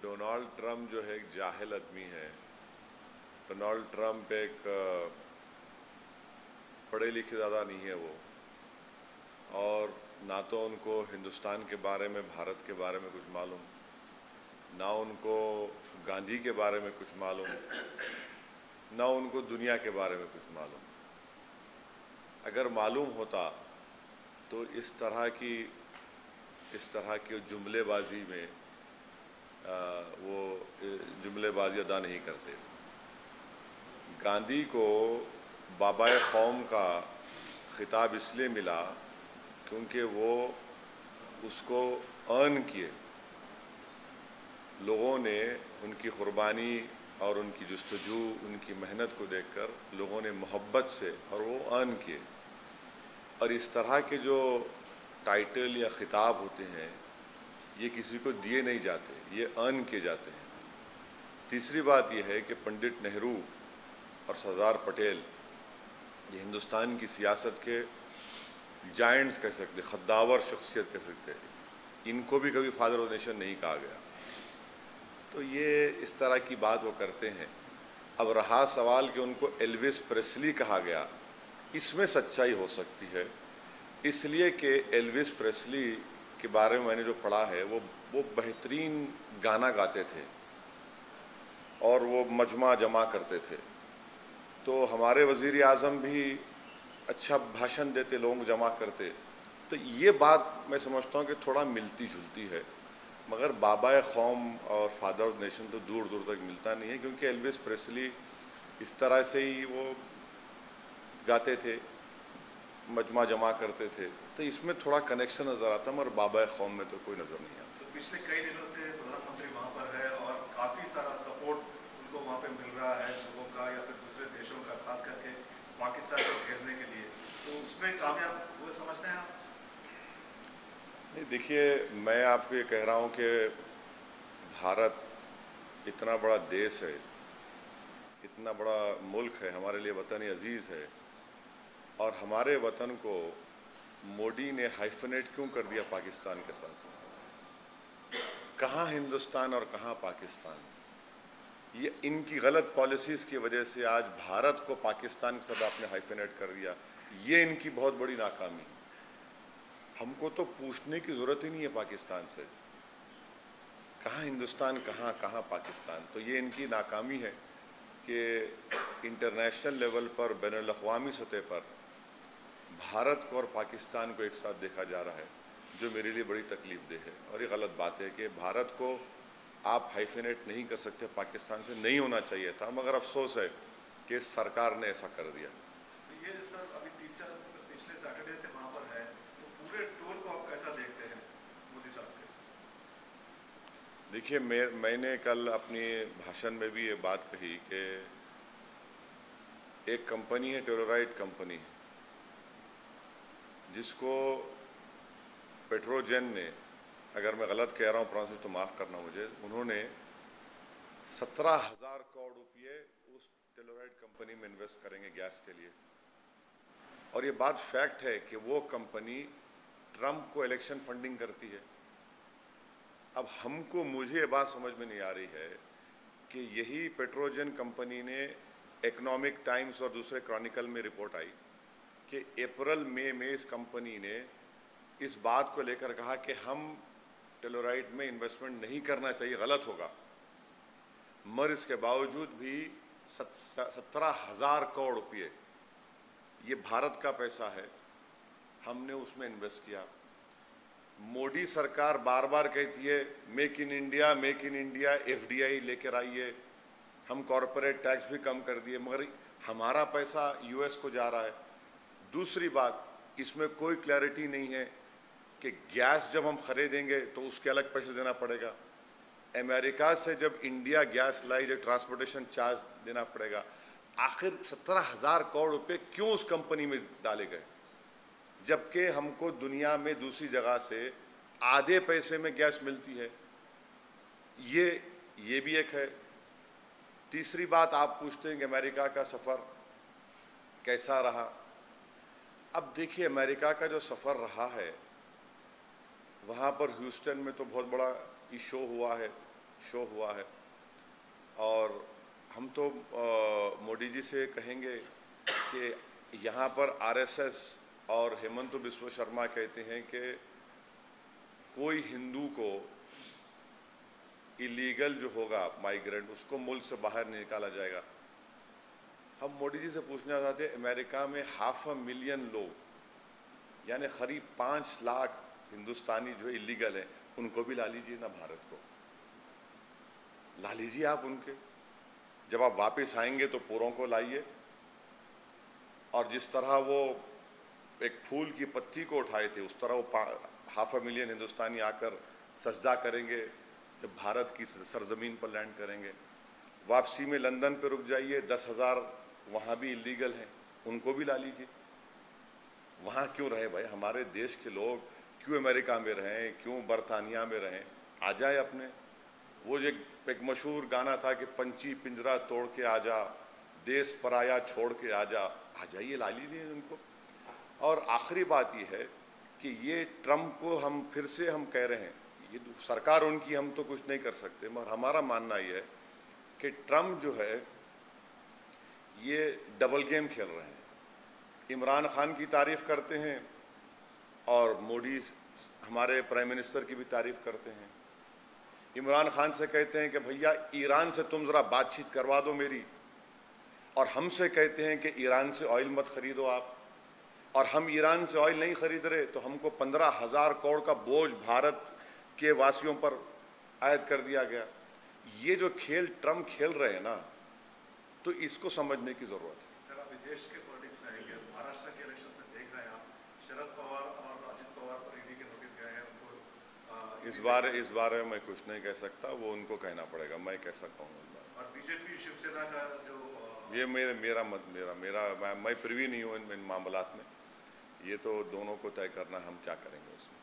Donald Trump جو ہے ایک جاہل آدمی ہے۔ ڈونالڈ ٹرمپ ایک پڑھے لکھے زیادہ نہیں ہے وہ۔ اور نہ تو ان کو ہندوستان کے بارے میں، بھارت کے بارے میں کچھ معلوم، نہ ان کو گاندھی کے بارے میں کچھ معلوم، نہ ان کو دنیا کے بارے میں کچھ معلوم۔ اگر معلوم ہوتا تو اس طرح کی، اس طرح کی جملے بازی میں وہ جملے بازی ادا نہیں کرتے۔ گاندھی کو بابا قوم کا خطاب اس لیے ملا کیونکہ وہ اس کو ارن کیے۔ لوگوں نے ان کی قربانی اور ان کی جستجو، ان کی محنت کو دیکھ کر لوگوں نے محبت سے اور وہ ارن کیے۔ اور اس طرح کے جو ٹائٹل یا خطاب ہوتے ہیں یہ کسی کو دیے نہیں جاتے، یہ ارن کیے جاتے ہیں۔ تیسری بات یہ ہے کہ پنڈت نہرو اور سردار پٹیل، یہ ہندوستان کی سیاست کے جائنٹس کہہ سکتے، خداور شخصیت کہہ سکتے، ان کو بھی کبھی فادر آف نیشن نہیں کہا گیا۔ تو یہ اس طرح کی بات وہ کرتے ہیں۔ اب رہا سوال کہ ان کو ایلوس پریسلی کہا گیا، اس میں سچائی ہو سکتی ہے۔ اس لیے کہ ایلوس پریسلی کے بارے میں میں نے جو پڑھا ہے، وہ وہ بہترین گانا گاتے تھے اور وہ مجمع جمع کرتے تھے۔ تو ہمارے وزیر اعظم بھی اچھا بھاشن دیتے، لوگ جمع کرتے۔ تو یہ بات میں سمجھتا ہوں کہ تھوڑا ملتی جھلتی ہے۔ مگر بابا قوم اور فادر آف نیشن تو دور دور تک ملتا نہیں ہے، کیونکہ ایلوس پریسلی اس طرح سے ہی وہ گاتے تھے۔ مجمع جمع کرتے تھے تو اس میں تھوڑا کنیکشن نظر آتا مگر بابا قوم میں تو کوئی نظر نہیں آتا۔ پچھلے کئی دنوں سے پردھان منتری وہاں پر ہے اور کافی سارا سپورٹ ان کو وہاں پہ مل رہا ہے لوگوں کا یا پھر دوسرے دیشوں کا خاص کر کے پاکستان کو گھیرنے کے لیے۔ تو اس میں کامیاب وہ سمجھتے ہیں آپ؟ نہیں دیکھیے میں آپ کو یہ کہہ رہا ہوں کہ بھارت اتنا بڑا دیس ہے اتنا بڑا ملک ہے ہمارے لیے وطن عزیز ہے اور ہمارے وطن کو موڈی نے ہائفنیٹ کیوں کر دیا پاکستان کے ساتھ؟ کہاں ہندوستان اور کہاں پاکستان؟ یہ ان کی غلط پالیسیز کی وجہ سے آج بھارت کو پاکستان کے ساتھ آپ نے ہائفنیٹ کر دیا۔ یہ ان کی بہت بڑی ناکامی ہم کو تو پوچھنے کی ضرورت ہی نہیں ہے پاکستان سے۔ کہاں ہندوستان، کہاں کہاں پاکستان؟ تو یہ ان کی ناکامی ہے کہ انٹرنیشنل لیول پر بین الاقوامی سطح پر بھارت کو اور پاکستان کو ایک ساتھ دیکھا جا رہا ہے جو میرے لیے بڑی تکلیف دہ ہے۔ اور یہ غلط بات ہے کہ بھارت کو آپ ہائفینیٹ نہیں کر سکتے پاکستان سے نہیں ہونا چاہیے تھا مگر افسوس ہے کہ سرکار نے ایسا کر دیا۔ یہ سر ابھی پچھلے سیٹرڈے سے وہاں پر ہے تو پورے ٹور کو آپ کیسا دیکھتے ہیں مودی صاحب کے؟ دیکھیے میں نے کل اپنی بھاشن میں بھی یہ بات کہی کہ ایک کمپنی ہے ٹیورائٹ کمپنی جس کو پیٹروجن نے، اگر میں غلط کہہ رہا ہوں پرانسس تو معاف کرنا مجھے، انہوں نے سترہ ہزار کروڑ روپئے اس ٹیلورائٹ کمپنی میں انویسٹ کریں گے گیس کے لیے۔ اور یہ بات فیکٹ ہے کہ وہ کمپنی ٹرمپ کو الیکشن فنڈنگ کرتی ہے۔ اب ہم کو، مجھے یہ بات سمجھ میں نہیں آ رہی ہے کہ یہی پیٹروجن کمپنی نے اکنامک ٹائمز اور دوسرے کرانیکل میں رپورٹ آئی۔ کہ اپریل، مئی میں اس کمپنی نے اس بات کو لے کر کہا کہ ہم ٹیلورائٹ میں انویسٹمنٹ نہیں کرنا چاہیے، غلط ہوگا۔ مر اس کے باوجود بھی سترہ ہزار کروڑ روپئے یہ بھارت کا پیسہ ہے۔ ہم نے اس میں انویسٹ کیا۔ موڈی سرکار بار بار کہتی ہے make in India make in India F D I لے کر آئیے۔ ہم کارپوریٹ ٹیکس بھی کم کر دیے، مگر ہمارا پیسہ یو ایس کو جا رہا ہے۔ دوسری بات، اس میں کوئی کلیئرٹی نہیں ہے کہ گیس جب ہم خریدیں گے تو اس کے الگ پیسے دینا پڑے گا۔ امریکہ سے جب انڈیا گیس لائی جب ٹرانسپورٹیشن چارج دینا پڑے گا۔ آخر سترہ ہزار کروڑ روپے کیوں اس کمپنی میں ڈالے گئے؟ جبکہ ہم کو دنیا میں دوسری جگہ سے آدھے پیسے میں گیس ملتی ہے۔ یہ یہ بھی ایک ہے۔ تیسری بات آپ پوچھتے ہیں کہ امریکہ کا سفر کیسا رہا؟ اب دیکھیے امریکہ کا جو سفر رہا ہے، وہاں پر ہیوسٹن میں تو بہت بڑا ایشو ہوا ہے، شو ہوا ہے۔ اور ہم تو موڈی جی سے کہیں گے کہ یہاں پر آر ایس ایس اور ہیمنت بسو شرما کہتے ہیں کہ کوئی ہندو کو الیگل جو ہوگا مائیگرنٹ اس کو ملک سے باہر نکالا جائے گا۔ ہم موڈی جی سے پوچھنا چاہتے ہیں، امریکہ میں ہاف اے ملین لوگ یعنی قریب پانچ لاکھ ہندوستانی جو الیگل ہیں، ان کو بھی لا لیجیے نا بھارت کو۔ لا لیجیے آپ ان کے۔ جب آپ واپس آئیں گے تو پوروں کو لائیے۔ اور جس طرح وہ ایک پھول کی پتی کو اٹھائے تھے، اس طرح وہ ہاف اے ملین ہندوستانی آ کر سجدہ کریں گے، جب بھارت کی سرزمین پر لینڈ کریں گے۔ واپسی میں لندن پہ رک جائیے، دس ہزار وہاں بھی illegal ہیں، ان کو بھی لالیجئے وہاں کیوں رہے بھائی؟ ہمارے دیش کے لوگ کیوں امریکہ میں رہیں؟ کیوں برطانیہ میں رہیں؟ آ جائے اپنے۔ وہ ایک مشہور گانا تھا کہ پنچی پنجرا توڑ کے آ جا، دیس پرایا چھوڑ کے آ جا، آ جائیے، لا لیجیے ان کو۔ اور آخری بات یہ ہے کہ یہ ٹرمپ کو ہم پھر سے ہم کہہ رہے ہیں، یہ سرکار ان کی ہم تو کچھ نہیں کر سکتے، مگر ہمارا ماننا یہ ہے کہ ٹرمپ جو ہے یہ ڈبل گیم کھیل رہے ہیں۔ عمران خان کی تعریف کرتے ہیں اور موڈی ہمارے پرائم منسٹر کی بھی تعریف کرتے ہیں۔ عمران خان سے کہتے ہیں کہ بھیا، ایران سے تم ذرا بات چیت کروا دو میری۔ اور ہم سے کہتے ہیں کہ ایران سے آئل مت خریدو آپ۔ اور ہم ایران سے آئل نہیں خرید رہے تو ہم کو پندرہ ہزار کروڑ کا بوجھ بھارت کے واسیوں پر عائد کر دیا گیا۔ یہ جو کھیل ٹرمپ کھیل رہے ہیں نا تو اس کو سمجھنے کی ضرورت ہے۔ اس بارے اس بارے میں کچھ نہیں کہہ سکتا وہ ان کو کہنا پڑے گا میں کہہ سکتا ہوں اور بی جے پی شیو سینا کا جو یہ میرے میرا مت میرا میرا میں پریوی نہیں ہوں ان معاملات میں۔ یہ تو دونوں کو طے کرنا ہم کیا کریں گے اس میں۔